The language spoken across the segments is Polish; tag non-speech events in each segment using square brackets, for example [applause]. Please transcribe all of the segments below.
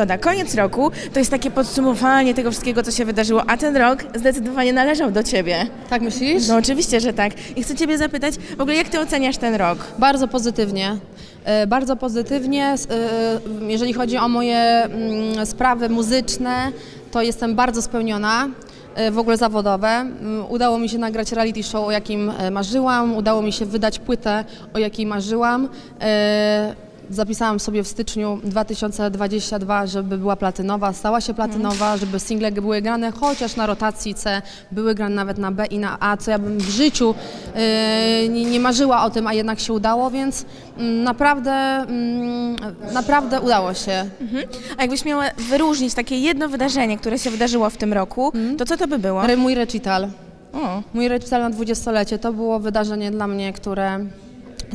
metoda. Koniec roku to jest takie podsumowanie tego wszystkiego, co się wydarzyło, a ten rok zdecydowanie należał do ciebie. Tak myślisz? No oczywiście, że tak. I chcę ciebie zapytać, w ogóle jak ty oceniasz ten rok? Bardzo pozytywnie. E, Bardzo pozytywnie. E, Jeżeli chodzi o moje mm, sprawy muzyczne, to jestem bardzo spełniona. e, W ogóle zawodowe. Mm, Udało mi się nagrać reality show, o jakim marzyłam. Udało mi się wydać płytę, o jakiej marzyłam. Zapisałam sobie w styczniu 2022, żeby była platynowa, stała się platynowa, żeby single były grane chociaż na rotacji C, były grane nawet na B i na A, co ja bym w życiu e, nie, nie marzyła o tym, a jednak się udało, więc mm, naprawdę, mm, naprawdę udało się. Mhm. A jakbyś miała wyróżnić takie jedno wydarzenie, które się wydarzyło w tym roku, to co to by było? Mój recital. O, Mój recital na dwudziestolecie to było wydarzenie dla mnie, które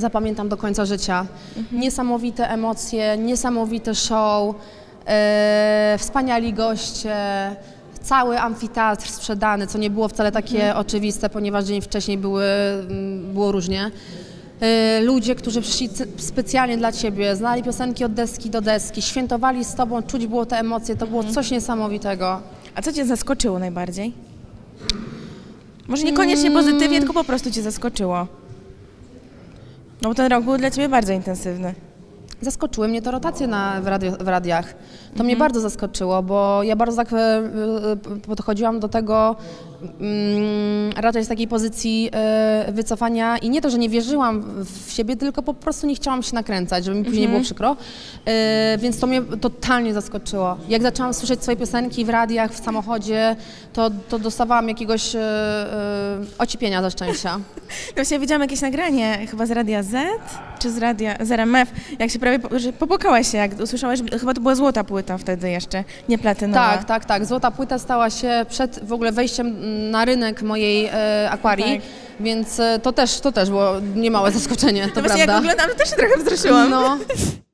zapamiętam do końca życia. Niesamowite emocje, niesamowity show, e, wspaniali goście, cały amfiteatr sprzedany, co nie było wcale takie oczywiste, ponieważ dzień wcześniej były, mm, było różnie. E, Ludzie, którzy przyszli specjalnie dla Ciebie, znali piosenki od deski do deski, świętowali z Tobą, czuć było te emocje, to było coś niesamowitego. a co cię zaskoczyło najbardziej? Może niekoniecznie pozytywnie, tylko po prostu cię zaskoczyło. No bo ten rok był dla ciebie bardzo intensywny. Zaskoczyły mnie to rotacje na, w, radio, w radiach. To mnie bardzo zaskoczyło, bo ja bardzo tak e, e, podchodziłam do tego mm, raczej z takiej pozycji e, wycofania i nie to, że nie wierzyłam w siebie, tylko po prostu nie chciałam się nakręcać, żeby mi później nie było przykro. E, więc to mnie totalnie zaskoczyło. Jak zaczęłam słyszeć swoje piosenki w radiach, w samochodzie, to, to dostawałam jakiegoś e, e, ocipienia ze szczęścia. Właśnie widziałam jakieś nagranie chyba z Radia Z, czy z Radia z RMF, jak się prawie, po- że popłakałaś się, jak usłyszałaś, że chyba to była złota płyta wtedy jeszcze, nie platynowa. Tak, tak, tak. Złota płyta stała się przed w ogóle wejściem na rynek mojej e, akwarii, Tak. więc e, to też, to też było niemałe zaskoczenie, to No właśnie jak prawda. oglądam, to też się trochę wzruszyłam. No, [laughs]